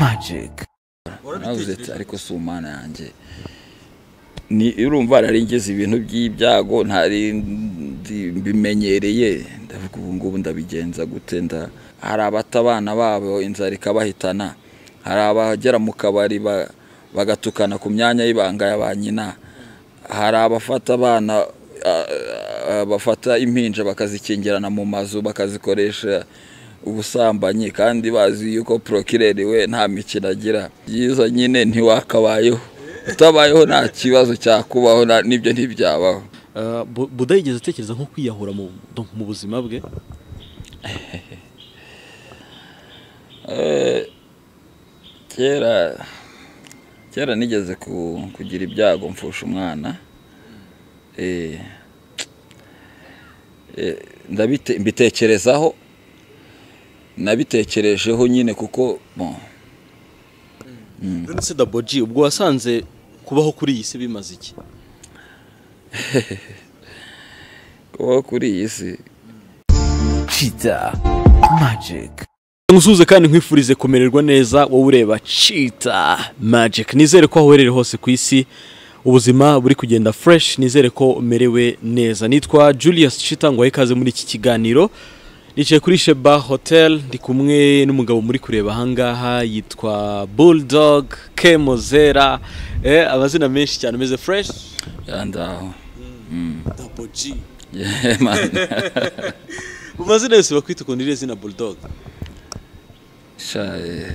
Magic. navuze ati ariko si umwana yanjye. Ni urumva nari ngeze ibintu by'ibyago ntari mbimenyereye. Ndavuga ubu ngubu ndabigenza gute? Nda hari abata abana babo inzara ikabahitana. Hari abagera mu kabari ba- bagatukana ku myanya y'ibanga ya ba nyina. Hari abafata abana bafata impinja bakazikingirana mu mazu bakazikoresha ubusambanyi kandi bazi yuko porokireri we nta mikino agira. Byiza nyine ntiwakabayeho. Utabayeho nta kibazo cyakubaho n'ibyo ntibyabaho. Bu- buda yigeze atekereza nko kwiyahura mu, buzima bwe? Eh, kera kera nigeze ku- kugira ibyago mfusha umwana. Eh, eh, ndabite- mbitekerezaho. Nabitekerejeho nyine kuko bon, none se daboji ubwo wasanze kubaho kuri iyi si bimaze iki? Kubaho kuri iyi si. Cheetah Magic. ngusuhuze kandi nkwifurize kumererwa neza wowe ureba Cheetah Magic. Nizere ko aho uherereye hose ku isi ubuzima buri kugenda fresh. Nizere ko umerewe neza. Nitwa Julius Cheetah ngo ikaze muri iki kiganiro. Nicaye kuri Sheba Hotel ndi kumwe n'umugabo muri kureba ahangaha yitwa Bulldog Kemozera. Eh, amazina menshi cyane ameze fresh? Yandaho Daboji Yeah, man. mu mazina yose bakwita ukuntu iriya zina Bulldog? Eh,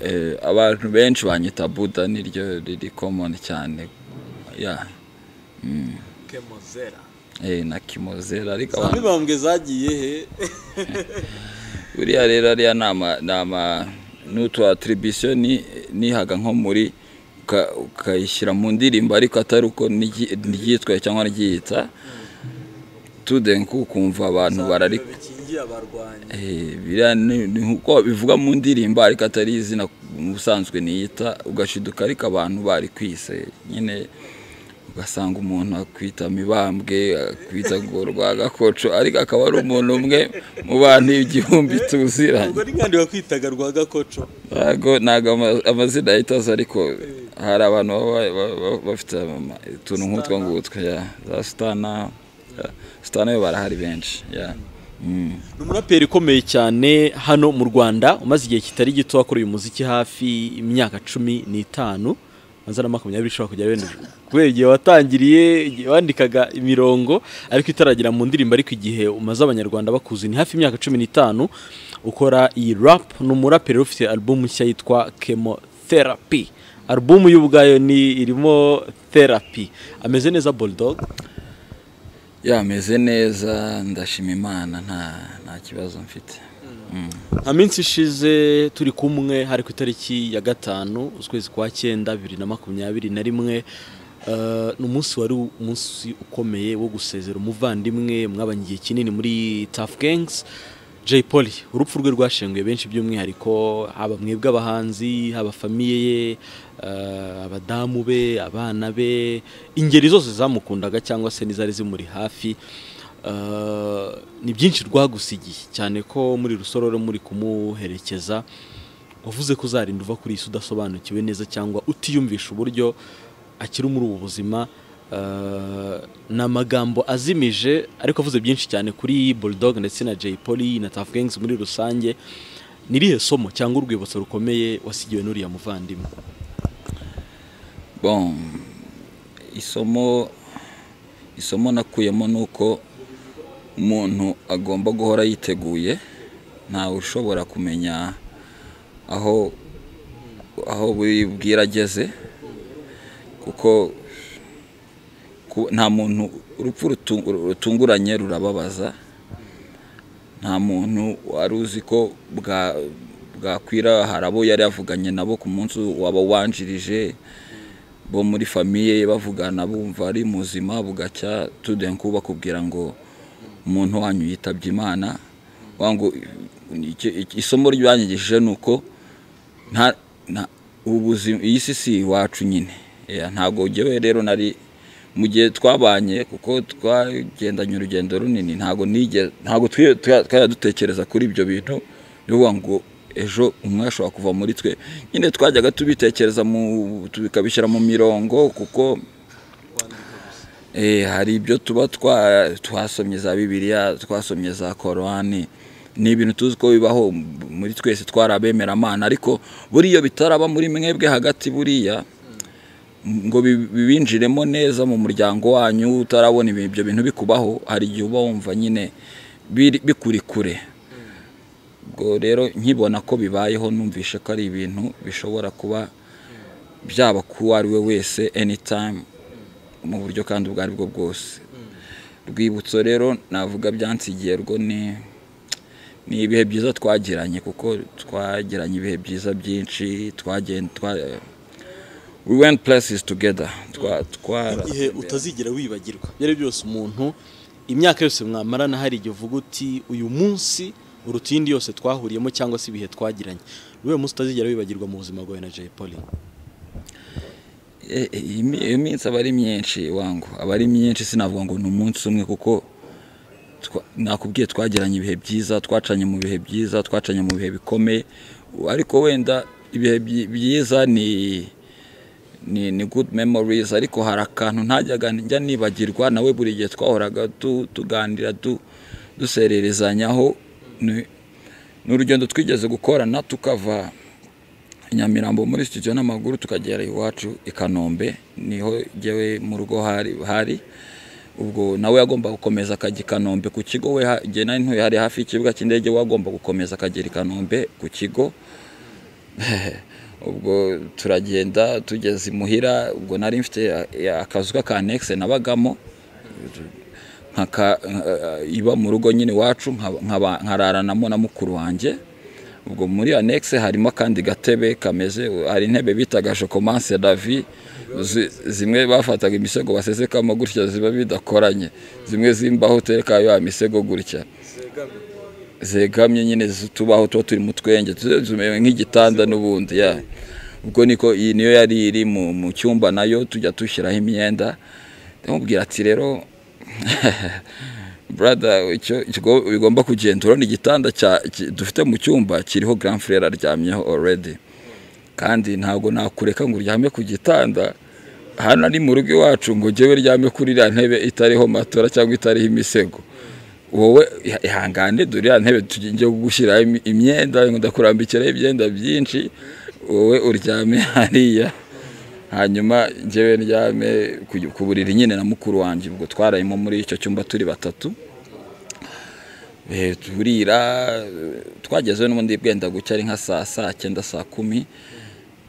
eh, abantu benshi banyita buda niryo riri common cyane. Ya. Kemozera. eh, na kimozera ariko abantu mibambwe zagiye he buriya rero ariya nama nama n'utu attribution ni nihaga nko muri uka- ukayishyira mu ndirimbo ariko atari uko ryitwaye cyangwa ryiyita tudenku ukumva abantu barari bikingiye abarwanyi. Eh, ni ni uko bivuga mu ndirimbo ariko atari izina mu busanzwe niyita ugashiduka ariko abantu bari kwise. Nyine ugasanga umuntu akwita mibambwe akwita ngo rwagakoco ariko akaba ari umuntu umwe mu bantu igihumbi tuziranye. Ubwo ni kandi wakwitaga rwagakoco. Ntabwo ntabwo ama- amazina ahita aza ariko hari abantu baba bafite utuntu nk'utwo ngutwo ya za sitana sitana yo barahari benshi ya Mm. ni umuraperi ukomeye cyane hano mu rwanda umaze igihe kitari gito wakoreye umuziki hafi imyaka cumi n'itanu. Maze na makumyabiri ushobora kujya wenda kubera igihe watangiriye wandikaga imirongo ariko itaragera mu ndirimbo ariko igihe umaze abanyarwanda bakuzi ni hafi imyaka cumi n'itanu ukora iyi rap ni umuraperi ufite album nshya yitwa chemotherapy. Album yo ubwayo ni irimo therapy. Ameze neza bulldog? Yameze neza ndashima imana nta kibazo mfite. Nta minsi ishize turi kumwe hari ku itariki ya gatanu ukwezi kwa cyenda bibiri na makumyabiri na rimwe. Eh, ni umunsi wari umunsi ukomeye wo gusezera umuvandimwe mwabanye igihe kinini muri Tough Gangs Jay Polly. Urupfu rwe rwashenguye benshi by'umwihariko haba mwebwe abahanzi haba famiye ye eh, abadamu be abana be. Ingeri zose zamukundaga cyangwa se n'izari zimuri hafi. Ni byinshi rwagusigiye. Cyane ko muri rusororo muri kumuherekeza wavuze ko uzarinda uva kuri iyi si udasobanukiwe neza cyangwa utiyumvisha uburyo akiri muri ubu buzima. Uh, ni amagambo azimije ariko avuze byinshi cyane kuri Bulldog ndetse na Jay Polly na Tough Gangs muri rusange. Ni irihe somo cyangwa urwibutso rukomeye wasigiwe n'uriya muvandimwe? Isomo isomo nakuyemo ni uko umuntu agomba guhora yiteguye ntawe ushobora kumenya aho aho bwira ageze kuko ku- nta muntu urupfu rutu- rutunguranye rurababaza. Nta muntu wari uzi ko bwa bwakwira hari abo yari yavuganye nabo ku munsi waba wanjirije bo muri famiye ye bavugana bumva ari muzima bugacya tudenku bakubwira ngo umuntu wanyu yitabye imana isomo ryanyigishije ni uko iyi si si iwacu nyine. Ntabwo jyewe rero nari mu gihe twabanye kuko twagendanye urugendo runini ntabwo ntabwo twajya dutekereza kuri ibyo bintu bivuga ngo ejo umwe ashobora kuva muri twe. Nyine twajyaga tubitekereza tukabishyira mu mirongo kuko hari ibyo tuba twa- twasomye za bibiliya twasomye za korani ni ibintu tuzi ko bibaho muri twese twari abemeramana ariko buriya bitaraba muri mwebwe hagati buriya ngo bi- bibinjiremo neza mu muryango wanyu utarabona ibyo bintu bikubaho hari igihe uba wumva nyine bikuri kure. Ubwo rero nkibona ko bibayeho numvishe ko ari ibintu bishobora kuba byaba ku uwo ari we wese anytime. Mu buryo kandi ubwo ari bwo bwose. Rwibutso rero navuga byansigiye rwo ni ni ibihe byiza twagiranye kuko twagiranye ibihe byiza byinshi twagenda twa we went places together. Igihe utazigera wibagirwa ibyo ari byo byose umuntu imyaka yose mwamarana hari igihe uvuga uti uyu munsi uruta iyindi yose twahuriyemo cyangwa se ibihe twagiranye. Uwo munsi utazigera wibagirwa mu buzima bwawe na Jay Polly. Eh, eh, iyi mi- iyo minsi aba ari myinshi wangu. Aba ari myinshi sinavuga ngo ni umunsi umwe kuko nakubwiye twagiranye ibihe byiza twacanye mu bihe byiza twacanye mu bihe bikomeye. Ariko wenda ibihe byi- byiza ni ni ni good memories. Ariko hari akantu ntajyaga njya nibagirwa nawe buri gihe twahoraga tu- tuganira du- dusererezanyaho ni urugendo twigeze gukorana tukava Nyamirambo muri studio n'amaguru tukagera iwacu i Kanombe ni ho jyewe mu rugo hari hari. Ubwo nawe yagomba gukomeza akajya i Kanombe ku kigo we nari ntuye hari hafi y'ikibuga cy'indege we agomba gukomeza akagera i Kanombe ku kigo. Ubwo turagenda tugeze imuhira ubwo nari mfite akazu k'akanexe nabagamo. Eh, iba mu rugo nyine iwacu nkararanamo na mukuru wanjye. Ubwo muri anexe harimo akandi gatebe kameze hari intebe bitaga vie zi- zimwe bafataga imisego basesekamo gutya ziba bidakoranye. Zimwe zimbaho utereka ya misego gutya. Zegamye nyine tubaho tuba turi mu twenge nk'igitanda n'ubundi ubwo niko iyi niyo yari iri mu cyumba na yo tujya dushyiraho imyenda. Ndamubwira ati rero brother bigomba kugenda urabona igitanda dufite mu cyumba kiriho grand frere aryamyeho already. Kandi ntabwo nakureka ngo uryame ku gitanda hano ari mu rugo iwacu ngo njyewe ryame kuri iriya ntebe itariho matora cyangwa itariho imisego. Wowe iha- ihangane dore iriya ntebe tugiye gushyiraho imyenda ndakurambikiraho ibyenda byinshi wowe uryame hariya. Hanyuma njyewe ndyame ku- buriri nyine na mukuru wanjye ubwo twarayemo muri icyo cyumba turi batatu. Turira eh, twagezeho n'ubundi bwenda gucya ari nka saa saa cyenda saa kumi.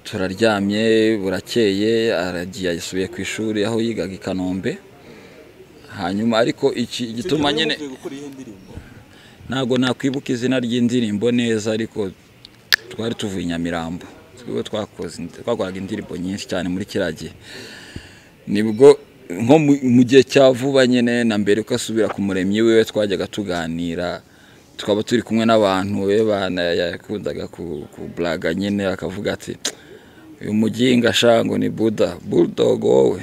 Turaryamye burakeye aragiye yasubiye ku ishuri aho yigaga i kanombe. Hanyuma ariko iki gituma nyine ntabwo nakwibuka izina ry'indirimbo neza ariko twari tuvuye i nyamirambo. Twebwe twakoraga indirimbo nyinshi cyane muri kiriya gihe. Nibwo nko mu- gihe cya vuba nyine na mbere ko asubira ku muremyi wiwe twajyaga tuganira tukaba turi kumwe n'abantu we yakundaga ku- kuburaga nyine akavuga ati uyu muginga shango ni buda bulldog wowe.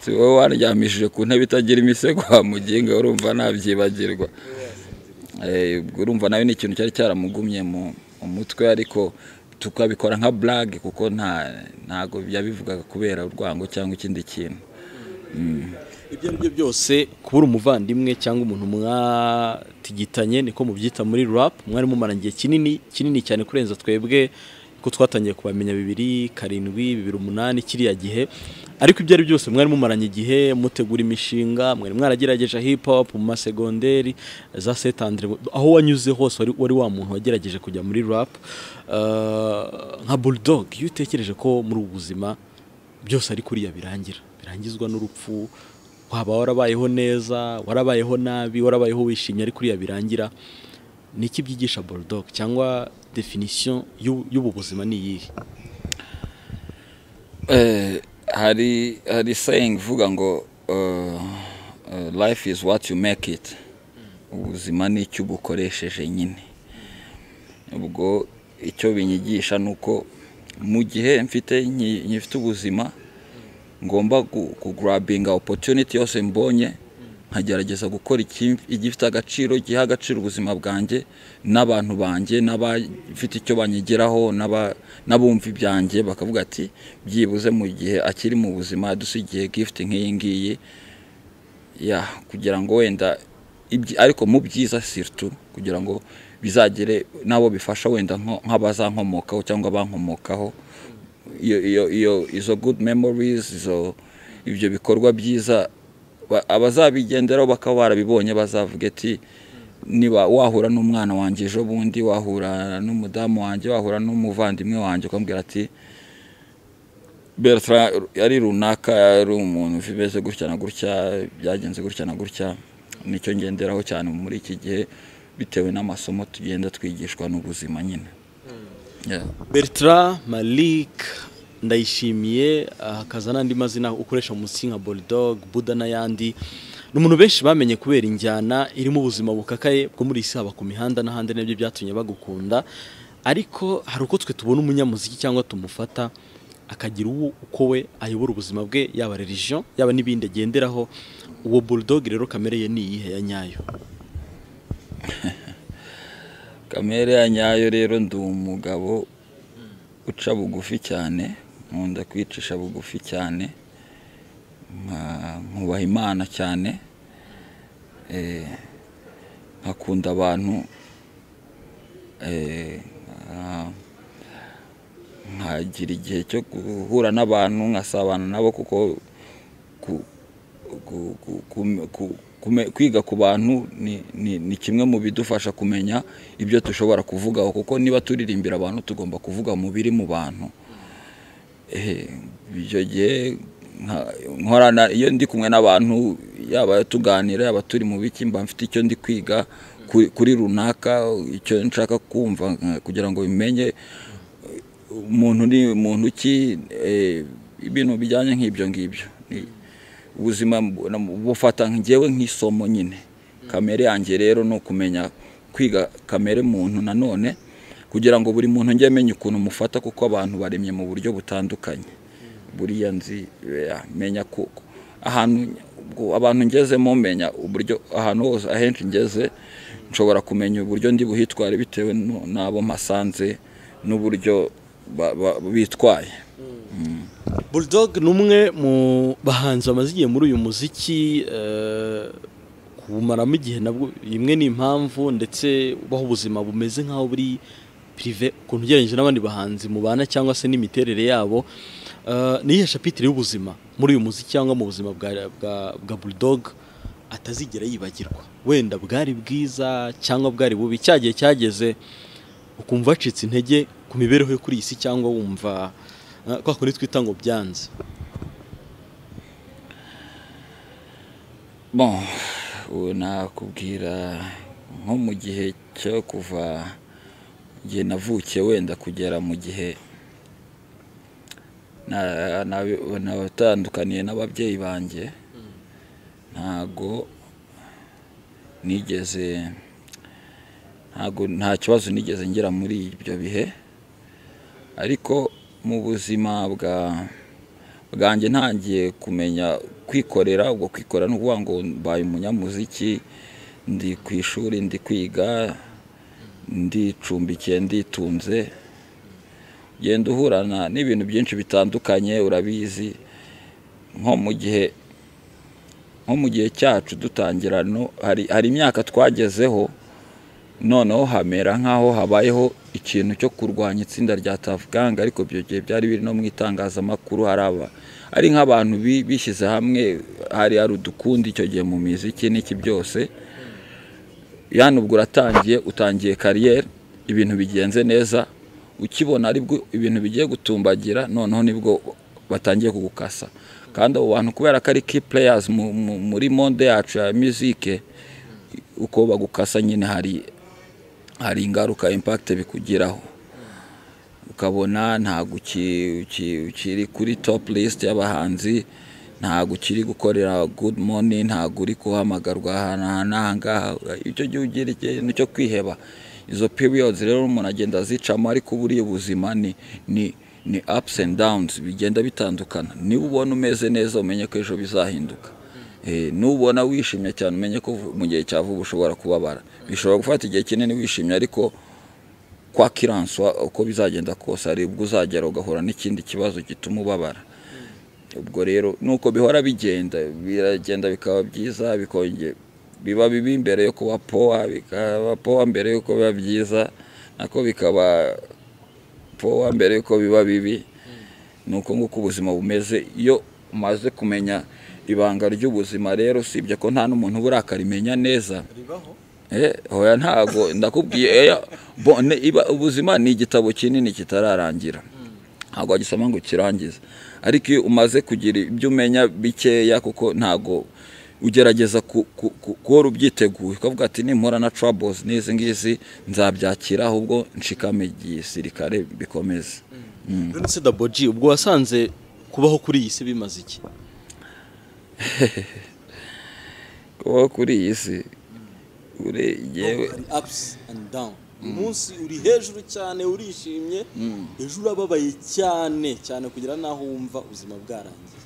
Si wowe waryamishije ku ntebe itagira imisego wa muginga urumva nabyibagirwa Eh, urumva nawe ni ikintu cyari cyaramugumye mu mu mutwe ariko tukabikora nka blague kuko nta ntago yabivugaga kubera urwango cyangwa ikindi kintu. Ibyo ari byo byose kubura umuvandimwe cyangwa umuntu mwatigitanye niko mubyita muri rap mwari mumara igihe kinini kinini cyane kurenza twebwe ko twatangiye kubamenya bibiri karindwi bibiri umunani kiriya gihe. Ariko ibyo ari byo byose mwari mumaranye igihe mutegura imishinga mwari mwaragerageje hip hop mu masegonderi za setandire aho wanyuze hose wari, wa muntu wagerageje kujya muri rap. Uh, nka bulldog iyo utekereje ko muri ubu buzima byose ari kuriya birangira. Birangizwa n'urupfu waba warabayeho neza warabayeho nabi warabayeho wishimye ariko uriya birangira ni iki byigisha bulldog cyangwa definition y'u- y'ubu buzima ni iyihe? Eh, hari hari saying ivuga ngo uh, uh, life is what you make it. Ubuzima ni icyo ubukoresheje nyine. Ubwo icyo binyigisha ni uko mu gihe mfite nki- nkifite ubuzima ngomba gu- kugurabinga opportunity yose mbonye nkagerageza gukora igifite agaciro giha agaciro ubuzima bwanjye n'abantu banjye n'abafite icyo banyigiraho n'abumva ibyanjye. Bakavuga ati byibuze mu gihe akiri mu buzima dusigiye gift nk'iyi ngiyi. Ya kugira ngo wenda ariko mu byiza siritu kugira ngo bizagere n'abo bifasha wenda nko- nk'abazankomokaho cyangwa abankomokaho izo good memories izo ibyo bikorwa byiza ba- abazabigenderaho bakaba barabibonye bazavuga ati niba wahura n'umwana wanjye ejo bundi wahura n'umudamu wanjye wahura n'umuvandimwe wanjye ukambwira ati Bertrand yari runaka yari umuntu bimeze gutya na gutya byagenze gutya na gutya ni cyo ngenderaho cyane muri iki gihe bitewe n'amasomo tugenda twigishwa n'ubuzima nyine. Bertrand Malik ndayishimiye hakaza n'andi mazina ukoresha munsi nka Bulldog Buda n'ayandi. Ni umuntu benshi bamenye kubera injyana irimo ubuzima bukakaye bwo muri isi haba ku mihanda n'ahandi na byo byatumye bagukunda. Ariko hari uko twe tubona umunyamuziki cyangwa tumufata akagira uwo uko we ayobora ubuzima bwe yaba religion yaba n'ibindi agenderaho. Uwo Bulldog rero kamere ye ni iyihe ya nyayo? kamere ya nyayo rero ndi umugabo uca bugufi cyane nkunda kwicisha bugufi cyane nkubaha imana cyane eh, nkakunda abantu eh, nka- nkagira igihe cyo guhura n'abantu nkasabana nabo kuko kwiga ku bantu ni, kimwe mu bidufasha kumenya ibyo dushobora kuvugaho kuko niba turirimbira abantu tugomba kuvuga mu biri mu bantu. Icyo gihe iyo ndi kumwe n'abantu yaba tuganira yaba turi mu biki mba mfite icyo ndi kwiga ku- kuri runaka icyo nshaka kumva kugira ngo bimenye umuntu ni muntu ki eh, ibintu bijyanye nk'ibyo ngibyo. Ubuzima bu- bufata njyewe nk'isomo nyine. Kamere yanjye rero ni ukumenya kwiga kamere muntu nanone kugira ngo buri muntu njye amenye ukuntu mufata kuko abantu baremye mu buryo butandukanye. Buriya nzi ya, menya ko ahantu abantu ngezemo menya uburyo ahantu hose ahenshi ngeze nshobora kumenya uburyo ndi buhitware bitewe n'abo mpasanze n'uburyo ba- ba- bitwaye. Bulldog ni umwe mu bahanzi bamaze igihe muri uyu muziki eh, kubumaramo igihe nabwo imwe ni impamvu ndetse ubaho ubuzima bumeze nk'aho buri pirive ukuntu ugereranyije n'abandi bahanzi mubana cyangwa se n'imiterere yabo. Eh, ni iyihe shapitire y'ubuzima muri uyu muziki cyangwa mu buzima bwa, Bulldog atazigera yibagirwa. Wenda bwari bwiza cyangwa bwari bubi cya gihe cyageze ukumva wacitse intege ku mibereho yo kuri iyi si cyangwa wumva kwa kundi twita ngo byanze bon ubu nakubwira nko mu gihe cyo kuva igihe navukiye wenda kugera mu gihe na- na- natandukaniye n'ababyeyi banjye. Ntago nigeze ntago nta kibazo nigeze ngira muri ibyo bihe. Ariko mu buzima bwa bwanjye ntangiye kumenya kwikorera ubwo kwikorera ni ukuvuga ngo mbaye umunyamuziki ndi ku ishuri ndi kwiga ndicumbikiye nditunze. Ugenda uhurana n'ibintu byinshi bitandukanye urabizi. Nko mu gihe nko mu gihe cyacu dutangira hari imyaka twagezeho noneho hamera nk'aho habayeho ikintu cyo kurwanya itsinda rya tavuganga ariko ibyo gihe byari biri no mu itangazamakuru hari aba ari nk'abantu bi- bishyize hamwe hari hari udukundi icyo gihe mu miziki n'iki byose. Yani ubwo uratangiye utangiye kariyeri ibintu bigenze neza ukibona ari bwo ibintu bigiye gutumbagira noneho ni bwo batangiye kugukasa. Kandi abo bantu kubera ko ari mu- mu- muri monde yacu ya musique uko bagukasa nyine hari hari ingaruka impact bikugiraho. Ukabona ntabwo uki- uki- ukiri kuri top list y'abahanzi ntabwo ukiri gukorera good morning ntabwo uri guhamagarwa aha icyo gihe ikintu cyo kwiheba. Izo periods rero umuntu agenda azicamo ariko buriya ubuzima ni ni ups and downs bigenda bitandukana. Niba ubona umeze neza umenye ko ejo bizahinduka. Eh, nubona wishimye cyane umenye ko mu gihe cya vuba ushobora kubabara. Bishobora gufata igihe kinini wishimye ariko kwa kiranswa uko bizagenda kose hari ubwo uzagera ugahura n'ikindi kibazo gituma ubabara. Ubwo rero nuko bihora bigenda biragenda bikaba byiza bikongera biba bibi mbere yo kuba powa bikaba powa mbere yuko biba byiza nako bikaba powa mbere yuko biba bibi. Ni uko nguko ubuzima bumeze iyo umaze kumenya ibanga ry'ubuzima rero usibye ko nta n'umuntu uba urakarimenya neza. Eh, hoya ntago ndakubwiye ubuzima ni igitabo kinini kitararangira. Ntabwo wagisoma ngo ukirangize ariko iyo umaze kugira ibyo umenya bikeya kuko ntago ugerageza guhora ubyiteguye. Ukavuga ati nimpura na troubles n'izi ngizi nzabyakira ahubwo nshikame igisirikare bikomeze. None se daboji ubwo wasanze kubaho kuri iyi si bimaze iki? Kubaho kuri iyi si ure yewe. Hari ups and down. Uyu munsi uri hejuru cyane urishimye ejo urababaye cyane cyane kugera n'aho wumva ubuzima bwarangiye.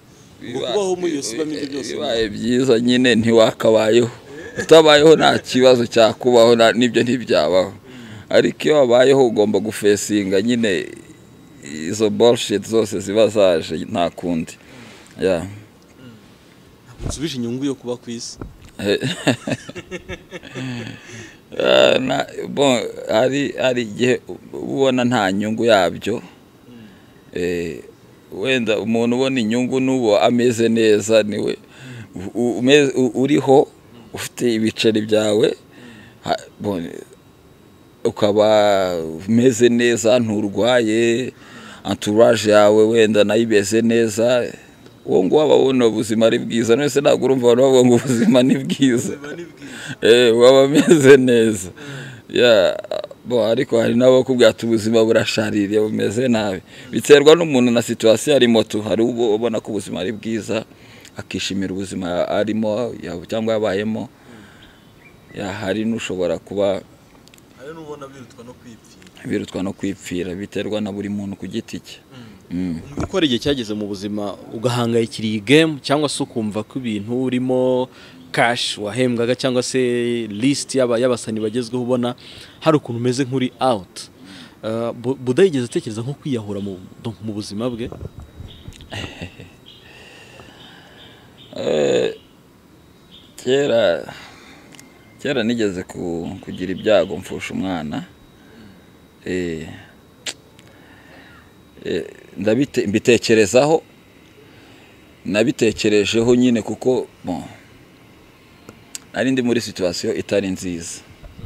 Kubaho muri iyo si ibyo byose bibaye byiza nyine ntiwakabayeho. Utabayeho nta kibazo cyakubaho n'ibyo ntibyabaho. Ariko iyo wabayeho ugomba gufesinga nyine izo bullshit zose ziba zaje nta kundi. Nsubije inyungu yo kuba ku isi. Hari igihe ubona nta nyungu yabyo. Eh, wenda umuntu ubona inyungu n'uwo ameze neza ni we uriho ufite ibiceri byawe bon, ukaba umeze neza nturwaye entourage yawe wenda na yo imeze neza uwo nguwo aba abona ubuzima ari bwiza none ntabwo urumva abantu bavuga ngo ubuzima ni bwiza? Eh waba ameze neza. Ariko hari n'abakubwira ati ubuzima burashaririye bumeze nabi. Biterwa n'umuntu na situwasiyo arimo tu hari uwo ubona ko ubuzima ari bwiza akishimira ubuzima arimo ya- cyangwa yabayemo. Ya hari n'ushobora kuba hari n'ubona birutwa no kwipfira. Birutwa no kwipfira biterwa na buri muntu ku giti cye. Mm. uko hari igihe cyageze mu buzima ugahangayikira iyi game cyangwa se ukumva ko ibintu urimo cash wahembwaga cyangwa se list y'aba- y'abasani bagezweho ubona hari ukuntu umeze nk'uri out. Uh, Bu- buda yigeze atekereza nko kwiyahura mu, mu buzima bwe? Eh, kera kera nigeze ku- kugira ibyago mfusha umwana Eh, eh, mbitekerezaho nabitekerejeho nyine kuko nari ndi muri situwasiyo itari nziza.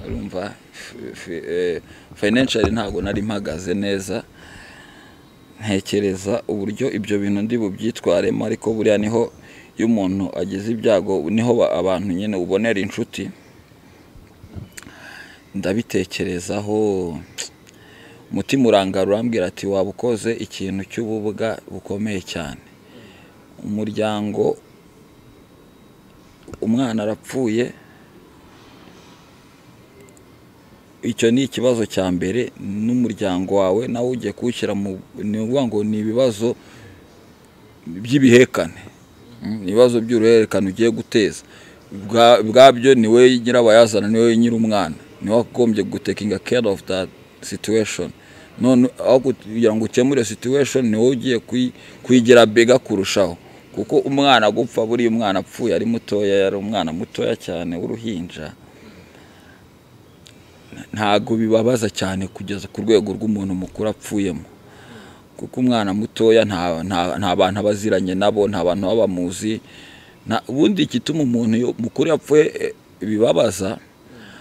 Urumva f- f- eh, ntabwo nari mpagaze neza ntekereza uburyo ibyo bintu ndi bubyitwaremo ariko buriya ni ho iyo umuntu agize ibyago ni ho ba- abantu nyine ubonera inshuti. Ndabitekerezaho. Umutima urangara urambwira ati waba ukoze ikintu cy'ububwa bukomeye cyane? Umuryango umwana arapfuye. Icyo ni ikibazo cya mbere n'umuryango wawe nawe ugiye kuwushyira mu ni ukuvuga ngo ni ibibazo by'ibihekane. Mm, ibibazo by'uruhererekane ugiye guteza. Bwa- bwabyo ni we nyirabayazana ni we nyir'umwana. Ni we wagombye gutekinga care of that situation. None aho kugira ngo ukemure situation ni wowe ugiye kuyi- kuyigira bega kurushaho. Kuko umwana gupfa buriya umwana apfuye ari mutoya yari umwana mutoya cyane w'uruhinja ntabwo bibabaza cyane kugeza ku rwego rw'umuntu mukuru apfuyemo. Kuko umwana mutoya nta bantu aba aziranye nabo nta bantu baba bamuzi. Ubundi igituma umuntu mukuru yapfuye eh, bibabaza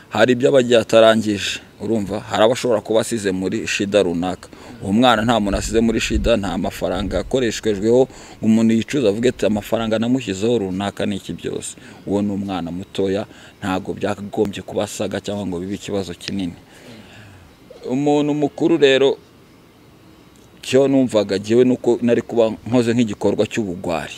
hari ibyo aba atarangije. Urumva? Hari abo ashobora kuba asize muri shida runaka. Uwo mwana nta muntu asize muri shida nta mafaranga yakoreshejweho. Umuntu yicuza avuga ati amafaranga namushyizeho runaka ni iki byose? Uwo ni umwana mutoya ntabwo byakagombye kuba asaga cyangwa ngo bibe ikibazo kinini. Umuntu mukuru rero cyo numvaga jyewe nuko nari kuba nkoze nk'igikorwa cy'ubugwari.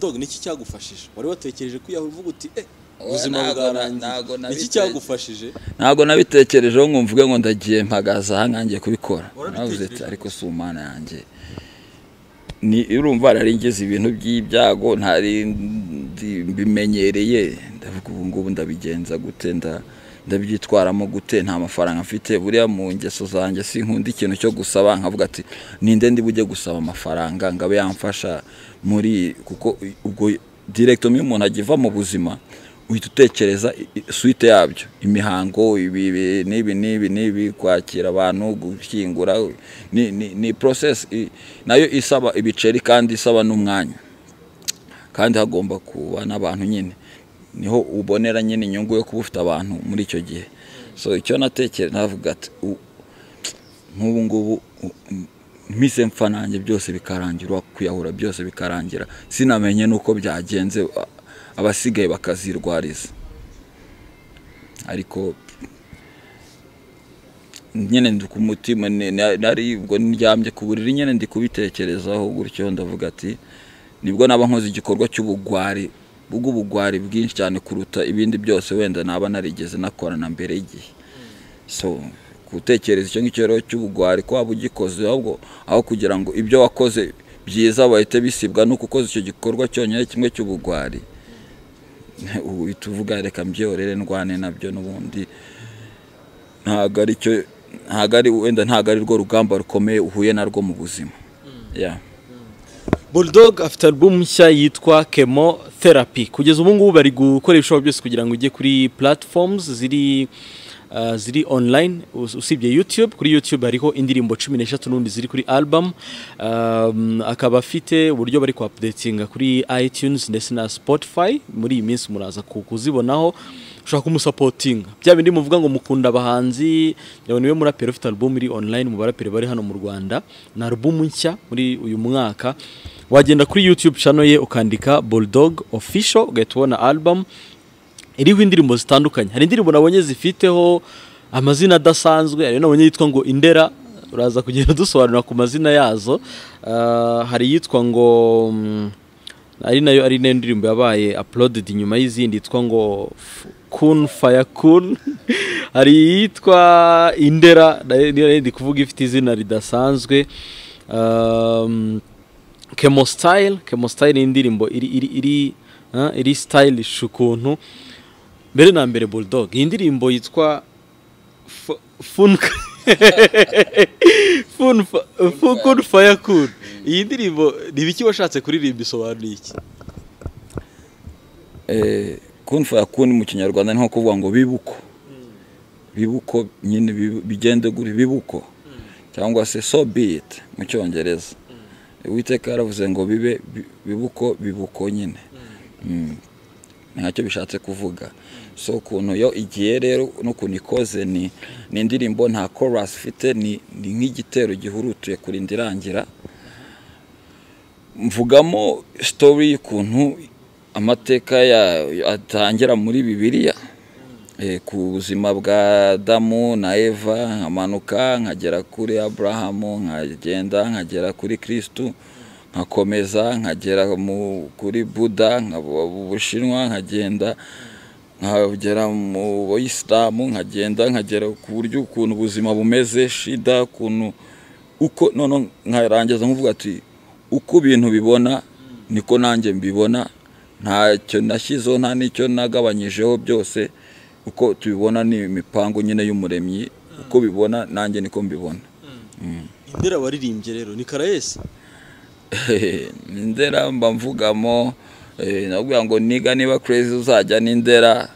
Dog niki cyagufashije? Wari watekereje kwiyahura uvuga uti eh Oya, ubuzima bwarangiye. nabitekereje. cyagufashije? Ntabwo nabitekerejeho ngo mvuge ngo ndagiye mpagaze aha nkangiye kubikora. Navuze ati ariko si umwana yanjye. Ni urumva ngize ibintu by'ibyago ntari mbimenyereye. Ndavuga ubu ngubu ndabigenza gute nda ndabyitwaramo gute nta mafaranga mfite. Buriya mu ngeso zanjye sinkunda ikintu cyo gusaba nkavuga ati ninde ndi bujye gusaba amafaranga? Ngo abe yamfasha muri kuko ubwo direkito iyo umuntu agiva mu buzima uhita utekereza suite yabyo. Imihango ibi ibi n'ibi n'ibi n'ibi kwakira abantu gushyingura ni, process. Nayo isaba ibiceri kandi isaba n'umwanya. Kandi hagomba kuba n'abantu nyine. Niho ubonera nyine inyungu yo kuba ufite abantu muri icyo gihe. So icyo natekereza navuga ati nk'ubu ngubu mpise mpfa nanjye byose bikarangira kwiyahura byose bikarangira. Sinamenye n'uko byagenze abasigaye bakazirwariza. Ariko nyine ndi ku mutima nari ubwo ndyamye ku buriri nyine ndi kubitekerezaho gutyo ndavuga ati ni bwo naba nkoze igikorwa cy'ubugwari bw'ubugwari bwinshi cyane kuruta ibindi byose wenda naba narigeze nakorana mbere y'igihe so gutekereza icyo ngicyo rero cy'ubugwari ko waba ugikoze ahubwo aho kugira ngo ibyo wakoze byiza bahite bisibwa nuko ukoze icyo gikorwa cyonyine kimwe cy'ubugwari uhita uvuga reka mbyorere ndwane na byo n'ubundi. Ntabwo ari cyo ntabwo ari wenda ntabwo ari rwo rugamba rukomeye uhuye narwo mu buzima. Yeah. Bulldog afite album nshya yitwa Chemo Therapy. Kugeza ubu ngubu bari gukora ibishoboka byose kugira ngo ujye kuri platforms ziri ziri online us- usibye YouTube. Kuri YouTube hariho indirimbo cumi n'eshatu n'ubundi ziri kuri album. Um, akaba afite uburyo bari ku updatinga kuri iTunes ndetse na Spotify. Muri iyi minsi muraza ku- kuzibonaho. Ushobora kumusapotinga bya bindi muvuga ngo mukunda abahanzi. Yewe ni we muraperi ufite album iri online mu baraperi bari hano mu Rwanda. Ni album nshya muri uyu mwaka. Wagenda kuri YouTube channel ye ukandika Bulldog Official ugahita ubona album. Iriho indirimbo zitandukanye. Hari indirimbo nabonye zifiteho amazina adasanzwe hari nabonye yitwa ngo Indera uraza kugenda dusobanura ku mazina yazo. Ah, hari iyitwa ngo mm, ari na yo ari na yo ndirimbo yabaye uploaded nyuma y'izindi yitwa ngo kun fire kun. Hari iyitwa indera ndi kuvuga ifite izina ridasanzwe. Um, Chemo Style Chemo Style ni indirimbo iri iri iri ah, stylish ukuntu mbere na mbere Bulldog. Iyi ndirimbo yitwa F- Fun Fun Fa- Fu- Kun Fire Kun iyi ndirimbo ni ibiki washatse kuririmba isobanuye iki? Eh, kun fa kun mu kinyarwanda ni nko kuvuga ngo bibuko. Bibuko nyine bigende guri bibuko. Cyangwa se so be it mu cyongereza. Uwiteka yaravuze ngo bibe bi- bibuko bibuko nyine. Mm. Ni na cyo bishatse kuvuga. So ukuntu yo igiye rero n'ukuntu ikoze ni indirimbo nta chorus ifite ni nk'igitero gihurutuye kurinda irangira mvugamo story y'ukuntu amateka atangira muri bibiliya eh, ku buzima bwa Adamu na Eva nkamanuka nkagera kuri Aburahamu nkagenda nkagera kuri Kristu nkakomeza nkagera kuri Buda nkaba mu Bushinwa nkagenda nkagera mu Bayisilamu nkagenda nkagera ku buryo ukuntu ubuzima bumeze. Shida ukuntu uko none nkarangiza nkuvuga ati uko ibintu bibona niko nanjye mbibona. Ntacyo nashyizeho nta n'icyo nagabanyijeho byose. Uko tubibona ni imipango nyine y'umuremyi. Uko bibona nanjye niko mbibona. Indera waririmbye rero. Ni karayesi indera mba mvugamo eh, nabwira ngo niga niba crazy uzajya n'indera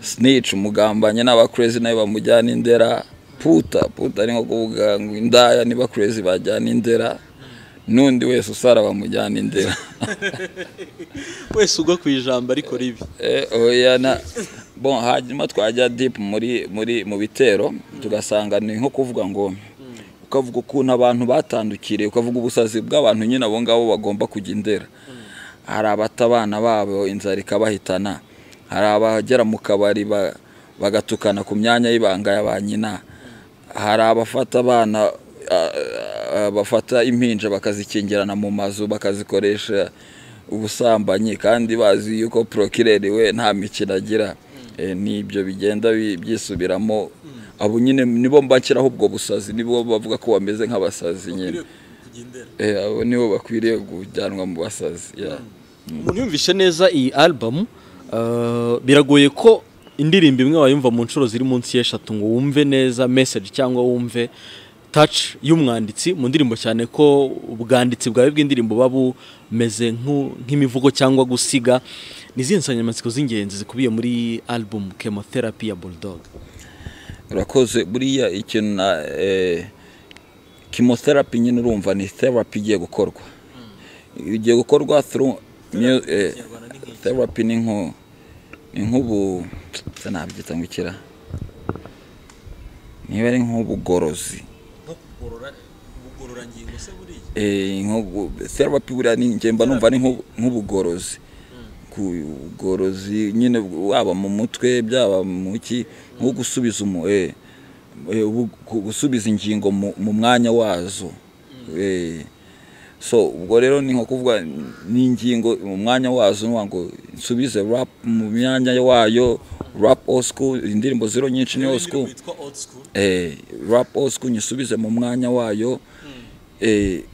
snitch umugambanye n'aba crazy nawe bamujyana indera puta puta ni nko kuvuga ngo indaya niba crazy bajyana indera n'undi wese usara bamujyana indera wese ugwa ku ijambo ariko ribi. Eh, oya na bon hanyuma twajya deep muri muri mu bitero tugasanga ni nko kuvuga ngo ukavuga ukuntu abantu batandukiriye ukavuga ubusazi bw'abantu nyine abo ngabo bagomba kujya indera. Hari abata abana babo inzara ikabahitana. Hari abagera mu kabari ba- bagatukana ku myanya y'ibanga ya ba nyina. Hari abafata abana bafata impinja bakazikingirana mu mazu bakazikoresha ubusambanyi kandi bazi yuko porokireri we nta mikino agira. Eh, n'ibyo bigenda bi- byisubiramo abo nyine nibo mbakiraho ubwo busazi nibo bavuga ko bameze nk'abasazi nyine. Eh, abo nibo bakwiriye kujyanwa mu basazi umuntu yumvishe neza iyi album uh, biragoye ko indirimbo imwe wayumva mu nshuro ziri munsi y'eshatu ngo wumve neza message cyangwa wumve touch y'umwanditsi mu ndirimbo cyane ko ubwanditsi bwawe bw'indirimbo buba bumeze nk'imivugo cyangwa gusiga ni izihe nsanganyamatsiko z'ingenzi zikubiye muri album chemotherapy ya bulldog. Urakoze. Buriya ikintu na eh, chemotherapy nyine urumva ni therapy igiye gukorwa. Igiye gukorwa mu- eh, ni nko ni nk'ubu nabyita ngo ikira. Niba ari nk'ubugorozi. Eh, therapy buriya ni njye mba numva ni nk'ubu- nk'ubugorozi. Ku bugorozi nyine waba mu mutwe byaba mu ki? Nko gusubiza umu eh, eh, gusubiza ingingo mu mwanya wazo. Eh, so ubwo rero ni nko kuvuga ni ingingo mu mwanya wazo ngo nsubize rap mu myanya wayo rap school indirimbo zero nyinshi ni school. eh, rap school nyisubize mu mwanya wayo.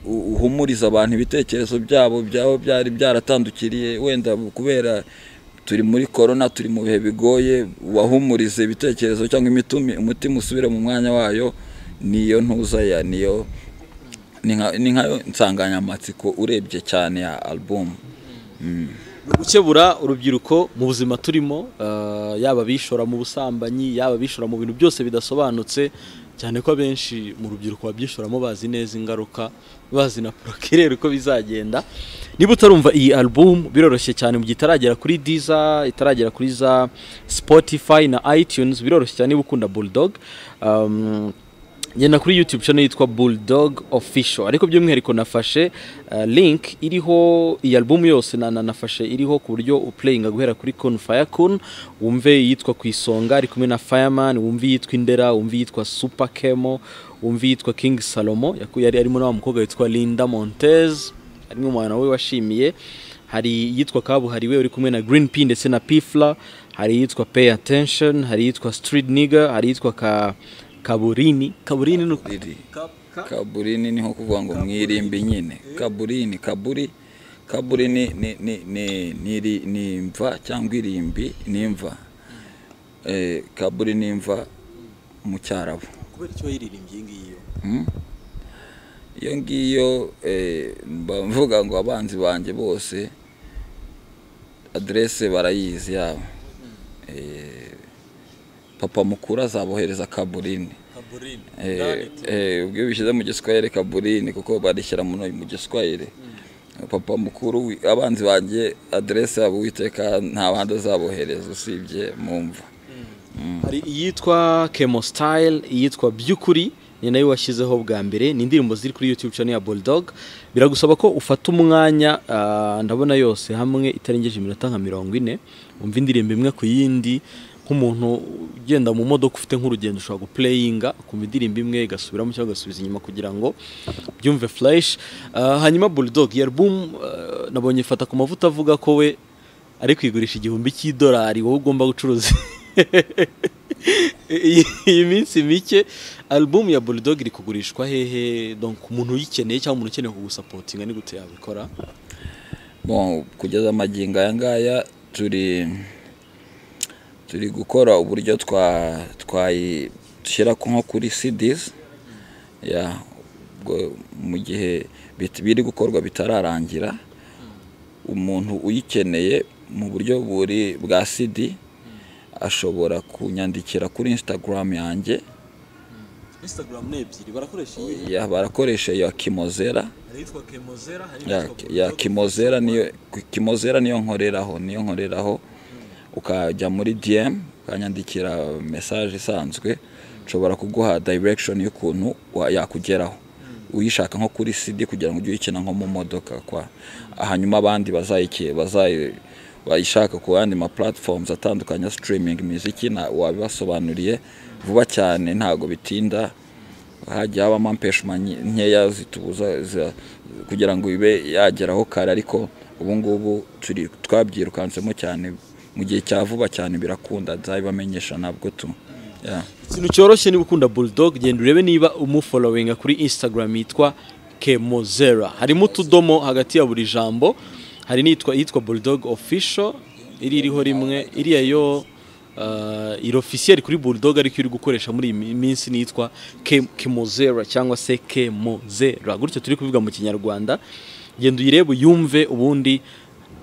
Uhumuriza abantu ibitekerezo byabo byaba byari byaratandukiriye. Wenda kubera turi muri corona turi mu bihe bigoye wahumurize ibitekerezo cyangwa imitumi umutima usubire mu mwanya wayo niyo ntuza ya niyo ni nka- ni nkayo nsanganyamatsiko urebye cyane ya album. Ni gukebura urubyiruko mu buzima turimo uh, yaba bishora mu busambanyi yaba bishora mu bintu byose bidasobanutse cyane ko abenshi mu rubyiruko babyishoramo bazi neza ingaruka bazi na porokirere uko bizagenda. Niba utarumva iyi album biroroshye cyane mu gihe itaragera kuri Deezer itaragera kuri za Spotify na iTunes biroroshye cyane niba ukunda Bulldog. Um, ngenda kuri youtube channel yitwa bulldog official. Ariko by'umwihariko nafashe uh, link iriho iyi album yose na, na nafashe iriho ku buryo uplayinga guhera kuri Fire Kun wumve iyitwa ku isonga ari kumwe na Fireman wumve iyitwa Indera wumve iyitwa Super Kemo wumve iyitwa King Salomo yari arimo na wa mukobwa witwa Linda Montez harimo umwana we washimiye. Hari iyitwa kabuhariwe uri kumwe na Green P ndetse na Pifla hari iyitwa Pay Attention hari iyitwa Street Nigga hari iyitwa ka Kaburini. Kaburini ni kaburini ni nko kuvuga ngo mwirimbi nyine kaburini kaburi. Kaburi ni ni ni ni ni iri- ni imva cyangwa irimbi ni imva eh, kaburi ni imva mu cyarabu kubera icyo yiririmbye iyi ngiyi yo Hmm? iyo ngiyo eh, mvuga ngo abanzi banjye bose aderese barayizi yabo Eh, papa mukuru azabohereza kaburini Kaburini ubwo iyo bishyize mu giswahili kaburini kuko barishyira mu mu giswahili papa mukuru abanzi banjye aderese yabo uwiteka nta bandi azabohereza usibye mu mva hari iyitwa Kemo Style iyitwa Byukuri ni na yo washyizeho bwa mbere ni indirimbo ziri kuri YouTube channel ya Bulldog. Biragusaba ko ufata umwanya ah, ndabona yose hamwe itarengeje iminota nka mirongo ine wumva indirimbo imwe ku yindi nk'umuntu ugenda mu modoka ufite nk'urugendo ushobora guplayinga ukumva indirimbo imwe igasubiramo cyangwa igasubiza inyuma kugira ngo byumve flash. Ah, hanyuma Bulldog iyi album ah, nabonye ifata ku mavuta avuga ko we ari kwigurisha igihumbi cy'idolari wowe ugomba gucuruza. Iyi minsi mike album ya Bulldog iri kugurishwa hehe umuntu uyikeneye cyangwa umuntu ukeneye kugusapotinga ni gute yabikora kugeza amagingo aya ngaya turi turi gukora uburyo twayishyira nko kuri ubwo mu gihe biri gukorwa bitararangira umuntu uyikeneye mu buryo buri bwa CD ashobora kunyandikira kuri Instagram yanjye. Instagram ni ebyiri barakoresha iyi ya barakoresha ya Kimozera. Ya kimozera niyo kimozera niyo nkoreraho niyo nkoreraho ukajya muri DM ukanyandikira message isanzwe nshobora kuguha direction y'ukuntu yakugeraho. Uyishaka nko kuri CD kugira ngo ujye uyikina nko mu modoka kwa. Hanyuma abandi bayishaka ku yandi ma platforms atandukanye streaming imiziki wabibasobanuriye vuba cyane ntago bitinda. Hagiye habamo ampeshuma nke- nkeya zitubuza za- kugira ngo ibe yageraho kare ariko ubu ngubu twabyirukansemo cyane mu gihe cya vuba cyane birakunda nzabibamenyesha ntabwo tu. Ikintu cyoroshye niba ukunda Bulldog genda urebe niba umufollowinga kuri Instagram yitwa kemozera. Harimo utudomo hagati ya buri jambo hari n'iyitwa iyitwa bulldog official iri iriho rimwe iriya yo uh, iri officiel kuri bulldog ariko iri gukoresha muri iyi minsi niyitwa Ke- kemozera cyangwa se kemozera. Gutyo turi kuvuga mu kinyarwanda genda uyirebe uyumve ubundi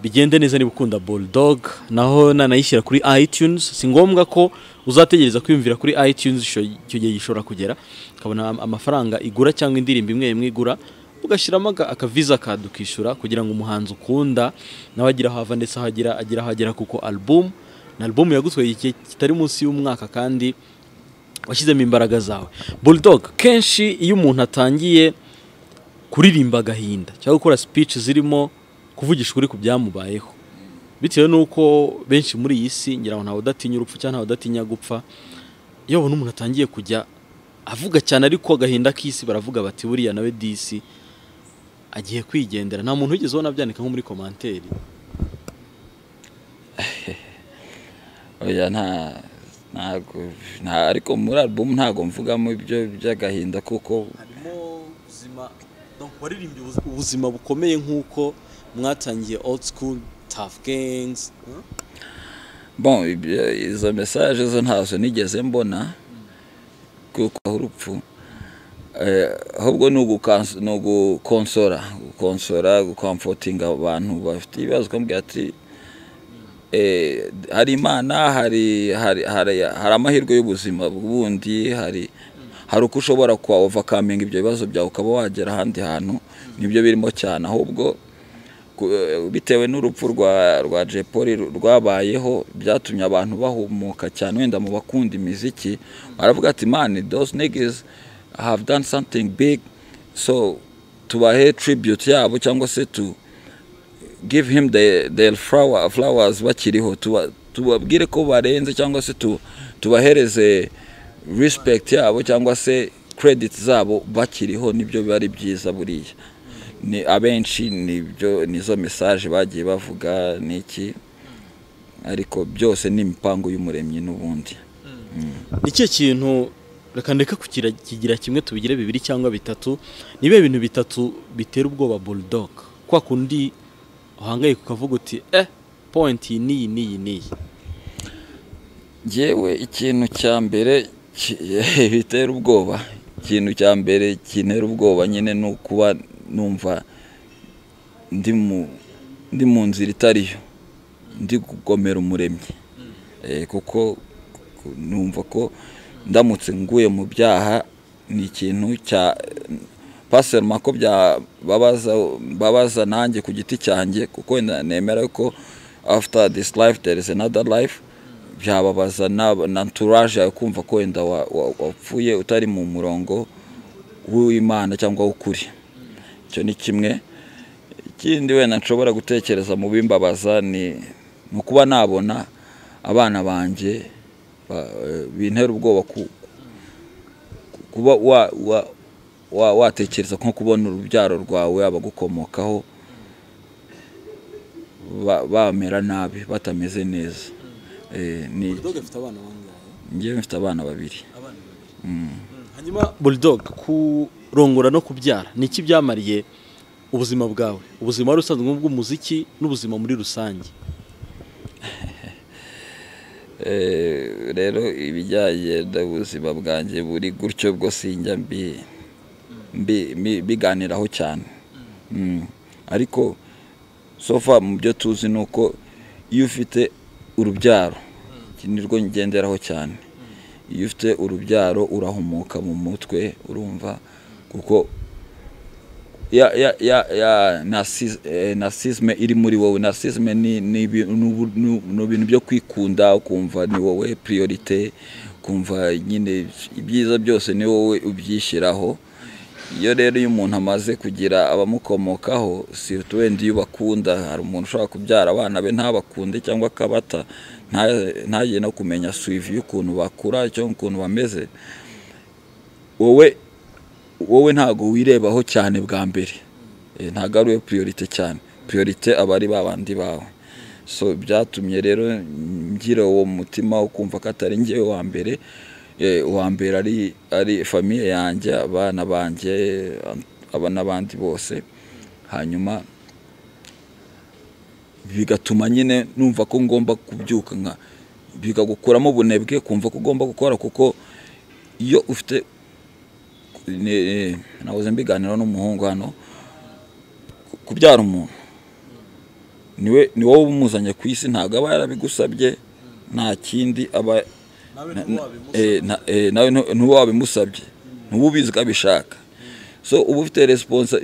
bigende neza niba ukunda bulldog naho nanayishyira kuri itunes. Si ngombwa ko uzategereza kwiyumvira kuri itunes icyo gihe gishobora kugera. Ukabona am- amafaranga igura cyangwa indirimbo imwe imwe igura ugashyiramo aka- akaviza kadi ukishyura kugira ngo umuhanzi ukunda nawe agire aho ava ndetse agire aho agera kuko album ni album yagutwaye igihe kitari munsi y'umwaka kandi washyizemo imbaraga zawe. Bulldog kenshi iyo umuntu atangiye kuririmba agahinda cyangwa gukora speech zirimo kuvugisha ukuri ku byamubayeho. Bitewe n'uko benshi muri iyi si ngira ngo ntawe udatinya urupfu cyangwa ntawe udatinya gupfa iyo babona umuntu atangiye kujya avuga cyane ariko agahinda k'isi baravuga bati buriya nawe disi agiye kwigendera. Nta muntu wigeze ubona byandika nko muri komanteri. Oya nta ntago nta ariko muri album ntago mvugamo ibyo by'agahinda kuko harimo ubuzima waririmbye ubuzima bukomeye nk'uko mwatangiye old school tough gangs bon izo message zo ntazo nigeze mbona kuko urupfu eh, ahubwo ni ugukonsora gukonsora gukomfotinga abantu bafite ibibazo ukambwira ati eh, hari imana hari amahirwe y'ubuzima bundi hari hari uko ushobora kwa overcoming ibyo bibazo byawe ukaba wagera ahandi hantu ni byo birimo cyane. Ahubwo bitewe n'urupfu rwa ru- rwabayeho byatumye abantu bahumuka cyane wenda mu bakunda imiziki. Baravuga ati man those niggas have done something big so tubahe tribute yabo cyangwa se tu give him the the flower flowers bakiriho. Tuba- tubabwire ko barenze cyangwa se tu, tubahereze respect yabo cyangwa se credit zabo bakiriho ni byo biba ari byiza buriya. Abenshi ni byo nizo message bagiye bavuga niki ariko byose ni imipango y'umuremyi n'ubundi. Ni ikihe kintu reka ndeka kigira kimwe tubigire bibiri cyangwa bitatu ni ibihe bintu bitatu bitera ubwoba bulldog. Kwa kundi uhangayika ukavuga uti eh point iyi n'iyi n'iyi n'iyi. Njyewe ikintu cya mbere bitera ubwoba. Ikintu cya mbere kintera ubwoba nyine ni ukuba numva ndi mu nzira itariyo ndi kugomera umuremyi. Eh, kuko ku- numva ko ndamutse nguye mu byaha ni ikintu cya paserma ko byababaza babaza nanjye ku giti cyanjye kuko nemera ko after this life there is another life byababaza na entourage yawe kumva ko wenda wa- wa- wapfuye utari mu murongo w'imana cyangwa w'ukuri. Icyo ni kimwe. Ikindi wenda nshobora gutekereza mu bimbabaza ni ni ukuba nabona abana banjye ba- eh, bintera ubwoba ku- ku- kuba wa- wa- wa- watekereza nko kubona urubyaro rwawe abagukomokaho ba- bamera nabi batameze neza. Eh, afite abana bangahe? Njyewe mfite abana babiri. Abana babiri. Hanyuma kurongora no kubyara. Ni iki byamariye ubuzima bwawe? Ubuzima wari usanzwe bw'umuziki n'ubuzima muri rusange. Eh, rero ibijyanye n'ubuzima bwanjye buri gutyo bwo sinjya biganiraho cyane. Mm. ariko sofa mu byo tuzi ni uko iyo ufite urubyaro iki ni rwo ngenderaho cyane. Iyo ufite urubyaro urahumuka mu mutwe urumva kuko ya ya ya ya narcis- eh, iri muri wowe. Narcissisme ni ibintu byo kwikunda ukumva ni wowe priorite ukumva nyine ibyiza byose ni wowe ubyishyiraho. Iyo rero iyo umuntu amaze kugira abamukomokaho si wenda iyo ubakunda hari umuntu ushobora kubyara abana be ntabakunde cyangwa akabata nta- ntajye no kumenya suivi y'ukuntu bakura cyangwa ukuntu bameze. Wowe wowe ntabwo wirebaho cyane bwa mbere. Eh, ntabwo ari we priorite cyane. Priorite aba ari ba bandi bawe. So byatumye rero ngira uwo mutima wo kumva ko atari njyewe wa mbere. Eh, uwa mbere ari ari famiye yanjye abana banjye aba n'abandi bose. Hanyuma bigatuma nyine numva ko ngomba kubyuka nka bikagukuramo ubunebwe kumva ko ugomba gukora kuko iyo ufite nahoze mbiganiraho n'umuhungu hano. Ku- kubyara umuntu. Niwe ni wowe umuzanye ku isi ntabwo aba yarabigusabye nta kindi aba na- na- eh, na- eh, nawe ntu- ntuba wabimusabye. Ntuba ubizi ko abishaka. So uba ufite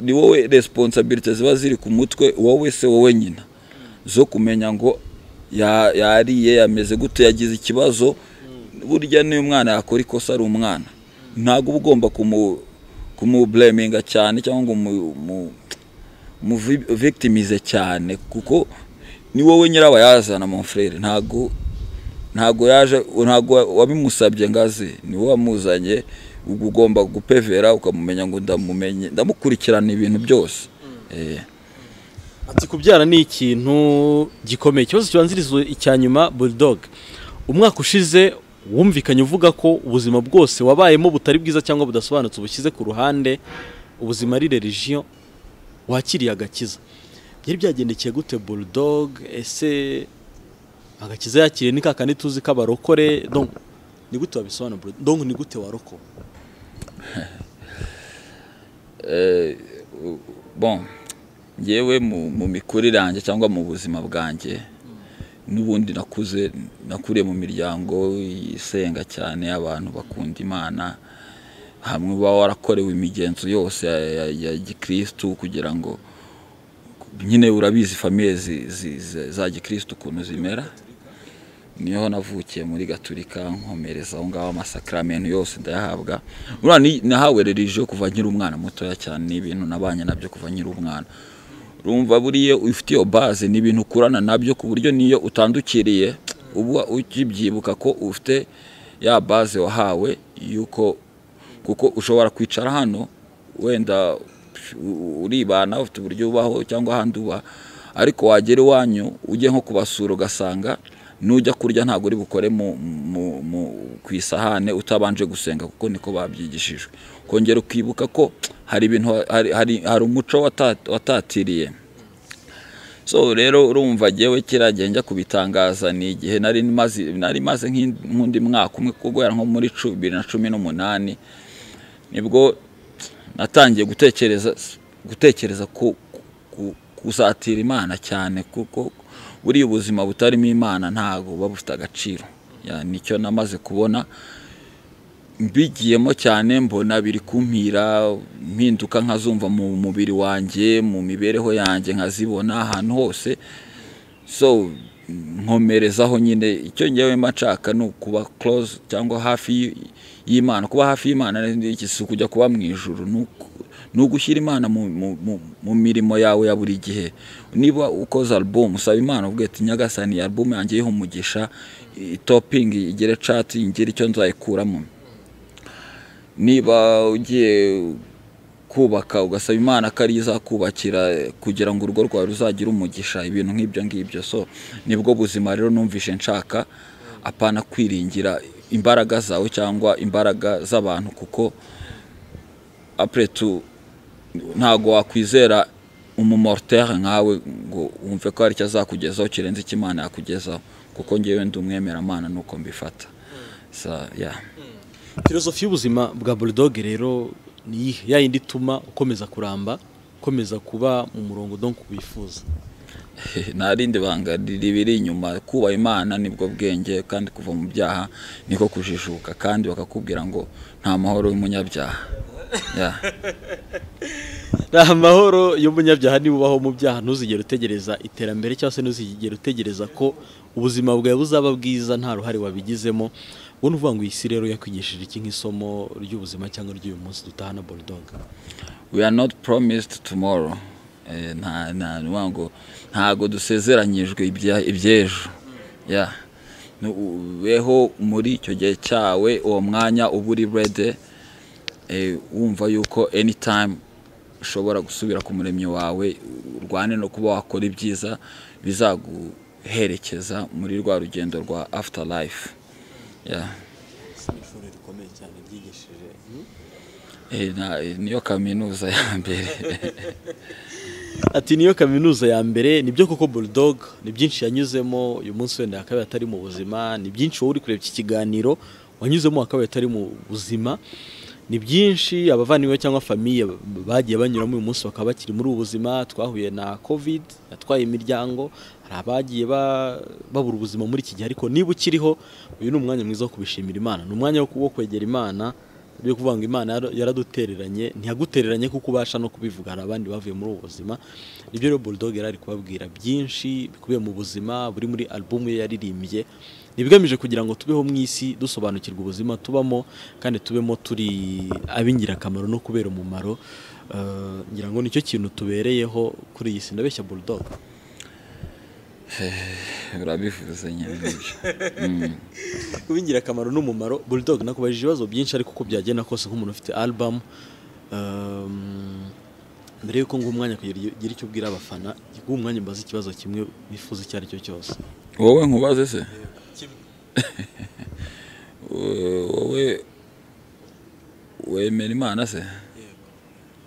ni wowe responsabilite ziba ziri ku mutwe wowe se wowe nyina. Zo kumenya ngo ya- yariye yameze gute yagize ikibazo. Burya niyo umwana yakora ikosa ari umwana. Ntabwo uba ugomba kumu kumubleminga cyane cyangwa ngo mu- mu- mu vi- victimize cyane kuko ni wowe nyirabayazana mon frere ntabwo ntabwo yaje ntabwo wabimusabye ngo aze ni wowe wamuzanye ubwo ugomba gupevera ukamumenya ngo ndamumenye ndamukurikirana ibintu byose. Eh, ati kubyara ni ikintu gikomeye. Ikibazo kibanziriza icya nyuma bulldog. Umwaka ushize wumvikanye uvuga ko ubuzima bwose wabayemo butari bwiza cyangwa budasobanutse ubushyize ku ruhande ubuzima ari religion wakiriye agakiza. Byari byagendekeye gute bulldog? Ese agakiza yakiriye ni kakandi tuzi k'abarokore donc ni gute wabisobanura donc ni gute warokowe eh, bon ngewe mu mikurire yanjye cyangwa mu buzima bwanjye n'ubundi nakuze nakuriye mu miryango isenga cyane abantu bakunda imana hamwe uba warakorewe imigenzo yose ya, gikristu kugira ngo nyine urabizi famiye za gikristu ukuntu zimera. Niho navukiye muri gaturika nkomereza aho ngaho amasakaramentu yose ndayahabwa. Nahawe religiyo kuva nkiri umwana mutoya cyane ni ibintu nabanye na byo kuva nkiri umwana. Urumva buriya ufite base ni ibintu ukurana na byo ku buryo niyo utandukiriye uba ukibyibuka ko ufite ya base wahawe yuko kuko ushobora kwicara hano wenda uribana ufite uburyo ubaho cyangwa ahandi uba. Ariko wagera iwanyu ujye nko kubasura ugasanga nujya kurya ntabwo uri bukore ku isahane utabanje gusenga kuko niko babyigishijwe. Kongera ukibuka ko hari ibintu hari, umuco wata- watatiriye. So rero urumva jyewe kiriya gihe njya kubitangaza ni igihe nari maze nk'undi mwaka umwe yari nko muri bibiri na cumi n'umunani ni bwo natangiye gutekereza gutekereza ku, kuzatira imana cyane kuko buriya ubuzima butarimo imana ntabwo buba bufite agaciro. Nicyo namaze kubona. Mbigiyemo cyane mbona biri kumpira mpinduka nkazumva mu mubiri wanjye mu mibereho yanjye nkazibona ahantu hose. So nkomerezaho nyine icyo ngewe mba nshaka ni ukuba close cyangwa hafi y'imana. Kuba hafi y'imana si ukujya kuba mu ijuru ni ugushyira imana mu, mirimo yawe ya buri gihe. Niba ukoze album usaba imana uvuga ati nyagasani album yanjye yiha umugisha toping igire chat ngire icyo nzayikuramo. Niba ugiye kubaka ugasaba imana ko ariyo izakubakira kugira ngo urugo rwawe ruzagire umugisha ibintu nk'ibyo ngibyo. So ni bwo buzima rero numvishe nshaka apana kwiringira imbaraga zawe cyangwa imbaraga z'abantu kuko apuretu ntabwo wakwizera umumortere nkawe ngo wumve ko hari icyo azakugezaho kirenze icyo imana yakugezaho kuko ngewe ndi umwemeramana nuko mbifata. Filozofi y'ubuzima bwa bulldog rero ni ya yindi ituma ukomeza kuramba ukomeza kuba mu murongo donc wifuza nta rindi banga ribiri inyuma. Kubaha imana ni bwo bwenge kandi kuva mu byaha niko kujijuka. Kandi bakakubwira ngo nta mahoro y'umunyabyaha. Yeah. nta mahoro y'umunyabyaha niba ubaho mu byaha. Ntuzigere utegereza iterambere cyangwa se ntuzigere utegereza ko ubuzima bwawe buzaba bwiza nta ruhare wabigizemo. Ubona uvuga ngo iyi si rero yakwigishije iki nk'isomo ry'ubuzima cyangwa ry'uyu munsi dutahana bulldog. We are not promised tomorrow. Eh, ntago dusezeranyijwe ibya- iby'ejo. Weho muri icyo gihe cyawe uwo mwanya uba uri eh, wumva yuko anytime ushobora gusubira ku muremyi wawe urwane no kuba wakora ibyiza bizaguherekeza muri rwa rugendo rwa after life Eh, na- niyo kaminuza ya mbere. Ati niyo kaminuza ya mbere ni byo koko bulldog? Ni byinshi yanyuzemo uyu munsi wenda yakabaye atari mu buzima. Ni byinshi wowe uri kureba iki kiganiro wanyuzemo wakabaye atari mu buzima. Ni byinshi abavandimwe cyangwa famiye bagiye banyuramo uyu munsi bakaba bakiri muri ubu buzima twahuye na covid yatwaye imiryango hari abagiye ba- babura ubuzima muri iki gihe ariko niba ukiriho uyu ni umwanya mwiza wo kubishimira imana. Ni umwanya wo kwegera imana byo kuvuga ngo imana yara- yaradutereranye ntiyagutereranye kuko ubasha no kubivuga hari abandi bavuye muri ubu buzima. Nibyo rero bulldog yari ari kubabwira byinshi bikubiye mu buzima buri muri album ye yaririmbye. Ibigamije kugira ngo tubeho mu isi dusobanukirwa ubuzima tubamo kandi tubemo turi ab'ingirakamaro no kubera umumaro Eh, ngira ngo ni cyo kintu tubereyeho kuri iyi si. Ndabeshya bulldog. Urabivuze nyine. Kuba ingirakamaro n'umumaro bulldog nakubajije ibibazo byinshi ariko uko byagenda kose nk'umuntu ufite album um, mbere yuko nguha umwanya kugira icyo ubwira abafana guha umwanya mbaze ikibazo kimwe wifuza icyo ari cyo cyose. Wowe nkubaze se? wowe wemera imana se?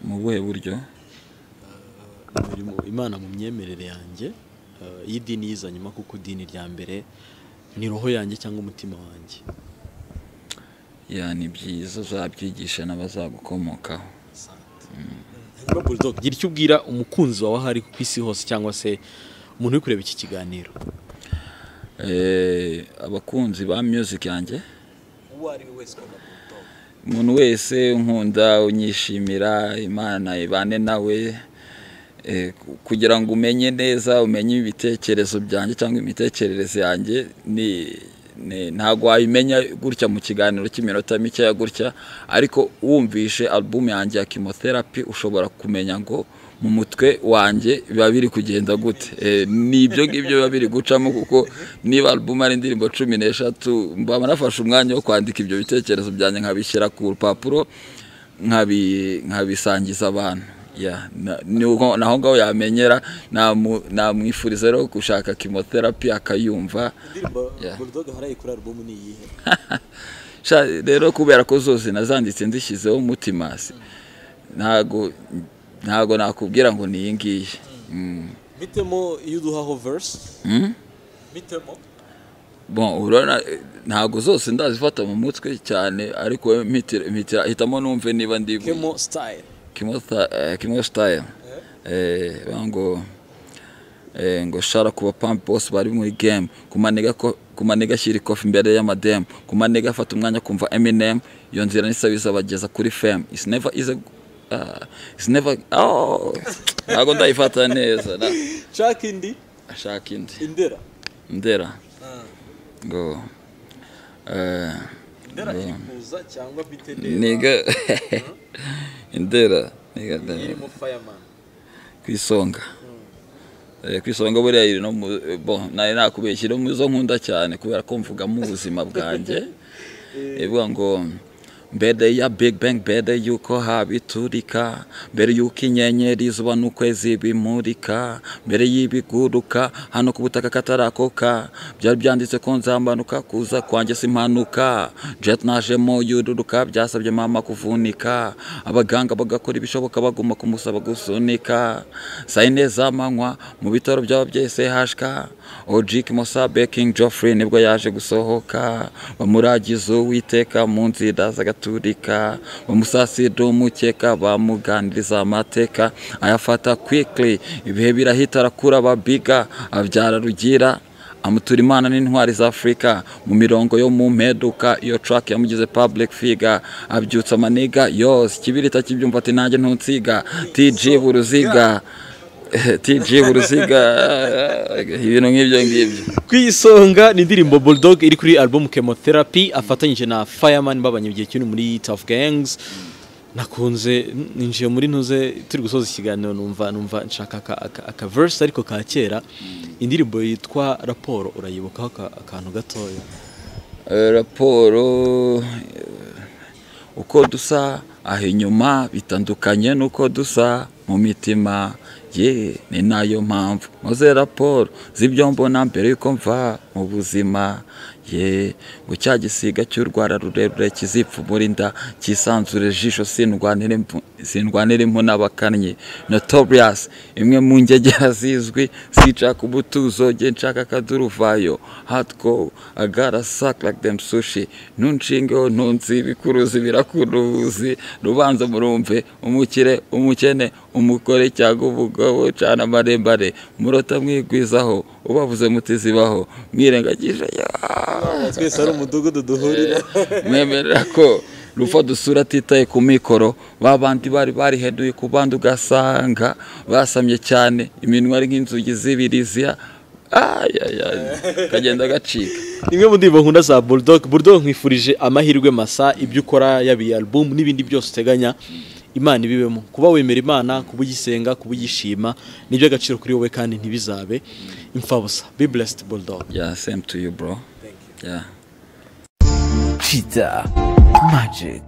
Mu buhe buryo? Imirimo- imana mu myemerere yanjye eh, y'idini yiza nyuma kuko idini rya mbere ni roho yanjye cyangwa umutima wanjye. Ni byiza uzabyigisha n'abazagukomokaho. Bulldog gira icyo ubwira umukunzi wawe ahari ku isi hose cyangwa se umuntu uri kureba iki kiganiro. Eh, abakunzi ba music yanjye. Uwo ari we wese umuntu wese unkunda unyishimira imana ibane nawe. Eh, ku- kugira ngo umenye neza umenye ibitekerezo byanjye cyangwa imitekerereze yanjye ni ntabwo wayimenya gutya mu kiganiro cy'iminota mikeya gutya. Ariko wumvishe album yanjye ya chemotherapy ushobora kumenya ngo mu mutwe wanjye biba biri kugenda gute? Eh, ni ibyo ngibyo biba biri gucamo kuko niba album ari indirimbo cumi n'eshatu mba nafashe umwanya wo kwandika ibyo bitekerezo byanjye nkabishyira ku rupapuro nkabi- nkabisangiza abantu. Naho ngaho yamenyera namwifuriza rero gushaka chemotherapy akayumva. Rero kubera ko zose nazanditse ndishyizeho umutima ntago ntago nakubwira ngo ni iyi ngiyi. Mm. mitemo iyo uduhaho verse? Mm? urabona eh, ntago zose ndazifata mu mutwe cyane ariko hitamo numve niba ndi kemo eh, kimo style. Eh? Bango eh ngo shara kuba pump boss bari muri game. Kumaniga ko kumaniga shiri kofi imbere y'amadem. Kumaniga afata umwanya kumva Eminem iyo nzira nisabiza bageza kuri fame. Is never is a uh, is never oh ntago ndayifata neza na shaka indi ashaka indi indera ndera ngo eh indera iri kuza cyangwa bite niga indera niga irimo fireman. Ku isonga Eh, ku isonga buriya iri no mu bon nari nakubeshya iri mu zo nkunda cyane kubera ko mvugamo ubuzima bwanjye ivuga ngo mbere ya big bang mbere yuko habiturika mbere yuko inyenyeri izuba n'ukwezi bimurika mbere y'ibiguruka hano ku butaka katarakoka byari byanditse ko nzamanuka kuza kwanjye si impanuka jet najemo yururuka byasabye mama kuvunika. Abaganga bagakora ibishoboka baguma kumusaba gusunika. Saa yine z'amanywa mu bitaro by'ababyeyi CHK Ojik Mosabe King Geoffrey ni bwo yaje gusohoka bamuragiza uwiteka mu nzira z'agaturika bamusasira umukeka bamuganiriza amateka ayafata quickly. Ibihe birahita arakura babiga abyara rugira amutura imana n'intwari za afurika mu mirongo yo mu mpeduka iyo track yamugize public figure abyutsa amaniga yose. Ikibirita kibyumva ati nanjye ntunsiga. Tg buruziga tg buruziga ibintu nk'ibyo ngibyo. Ku isonga ni indirimbo bulldog iri kuri album chemotherapy afatanyije na fireman babanye igihe kinini muri tough gangs. Nakunze ninjiye muri ntuze turi gusoza ikiganiro numva numva nshaka aka, verse ariko ka kera. Indirimbo yitwa raporo urayibukaho aka- akantu gatoya. Eh, raporo eh, uko dusa aho inyuma bitandukanye n'uko dusa mu mitima. Ye ni na yo mpamvu. Nkoze raporo z'ibyo mbona mbere yuko mva mu buzima. Ye ngo cya gisiga cy'urwara rurerure kizipfumura inda cyisanzure ijisho sindwanire impu- n'abakannyi notorious imwe mu ngegera zizwi sinshaka umutuzo jye nshaka akaduruvayo. Suck like them sushi. Ntunshingeho ntunzi ibikuruzi birakuruzi. Rubanza murumve umukire umukene umugore cyangwa umugabo cana amarembare. Murota mwigwizaho ubavuze muti zibaho. Mwirengagije twese ari umudugudu duhurira. Mwemerera ko rufa dusura atitaye ku mikoro ba bandi bari bariheduye ku bandi ugasanga basamye cyane. Iminwa ari nk'inzugi z'ibiriziya kagenda gacika. Imwe mu ndirimbo nkunda za bulldog bulldog nkwifurije amahirwe masa ibyo ukora yaba iyi album n'ibindi byose uteganya. Imana ibibemo. Kuba wemera imana kuba uyisenga kuba uyishima ni iby'agaciro kuri wowe kandi ntibizabe. Imfabusa be blessed bulldog. Yeah same to you bro. Thank you. Yeah. Cheetah Magic.